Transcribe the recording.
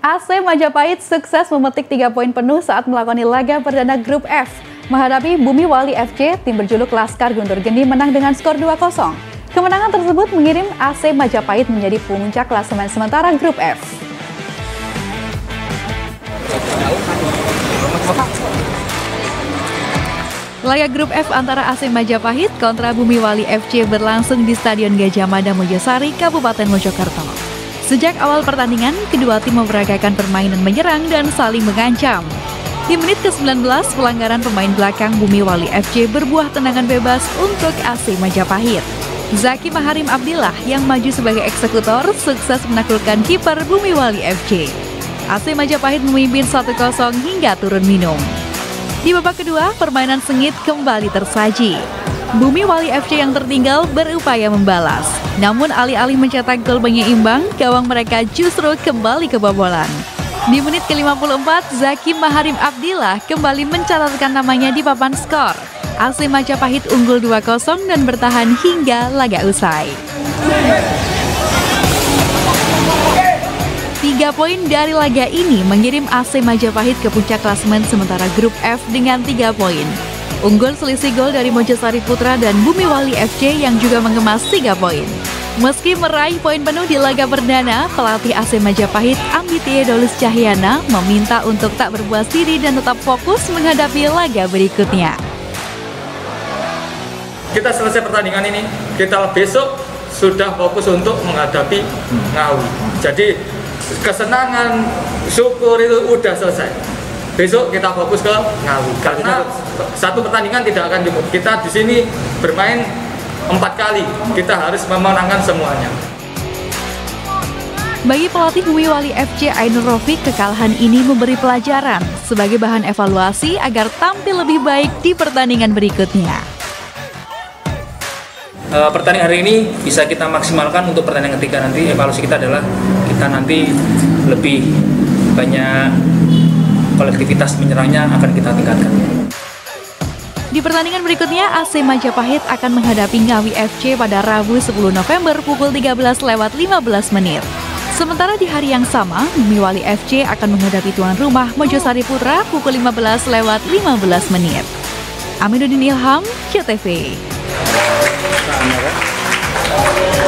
AC Majapahit sukses memetik tiga poin penuh saat melakoni laga perdana grup F. Menghadapi Bumi Wali FC, tim berjuluk Laskar Guntur Geni menang dengan skor 2-0. Kemenangan tersebut mengirim AC Majapahit menjadi puncak klasemen sementara grup F. Laga grup F antara AC Majapahit kontra Bumi Wali FC berlangsung di Stadion Gajah Mada Mojosari, Kabupaten Mojokerto. Sejak awal pertandingan, kedua tim memperagakan permainan menyerang dan saling mengancam. Di menit ke-19, pelanggaran pemain belakang Bumi Wali FC berbuah tendangan bebas untuk AC Majapahit. Zaki Maharim Abdillah yang maju sebagai eksekutor sukses menaklukkan kiper Bumi Wali FC. AC Majapahit memimpin 1-0 hingga turun minum. Di babak kedua, permainan sengit kembali tersaji. Bumi Wali FC yang tertinggal berupaya membalas. Namun alih-alih mencetak gol penyeimbang, gawang mereka justru kembali kebobolan. Di menit ke-54, Zaki Maharim Abdillah kembali mencatatkan namanya di papan skor. AC Majapahit unggul 2-0 dan bertahan hingga laga usai. Poin dari laga ini mengirim AC Majapahit ke puncak klasemen sementara grup F dengan tiga poin. Unggul selisih gol dari Mojosari Putra dan Bumi Wali FC yang juga mengemas 3 poin. Meski meraih poin penuh di laga perdana, pelatih AC Majapahit Ambitie Dolus Cahyana meminta untuk tak berbuat diri dan tetap fokus menghadapi laga berikutnya. Kita selesai pertandingan ini, kita besok sudah fokus untuk menghadapi Ngawi. Jadi kesenangan, syukur itu udah selesai. Besok kita fokus ke Ngawi. Karena satu pertandingan tidak akan cukup. Kita di sini bermain empat kali. Kita harus memenangkan semuanya. Bagi pelatih Hui Wali FC Ainur Rofiq, kekalahan ini memberi pelajaran sebagai bahan evaluasi agar tampil lebih baik di pertandingan berikutnya. Uh, pertandingan hari ini bisa kita maksimalkan untuk pertandingan ketiga nanti evaluasi kita adalah kita nanti lebih banyak kolektivitas menyerangnya akan kita tingkatkan. Di pertandingan berikutnya, AC Majapahit akan menghadapi Ngawi FC pada Rabu 10 November pukul 13 lewat 15 menit. Sementara di hari yang sama, Miwali FC akan menghadapi tuan rumah Mojosari Putra pukul 15 lewat 15 menit. Aminuddin Ilham, CTV. আপনারা।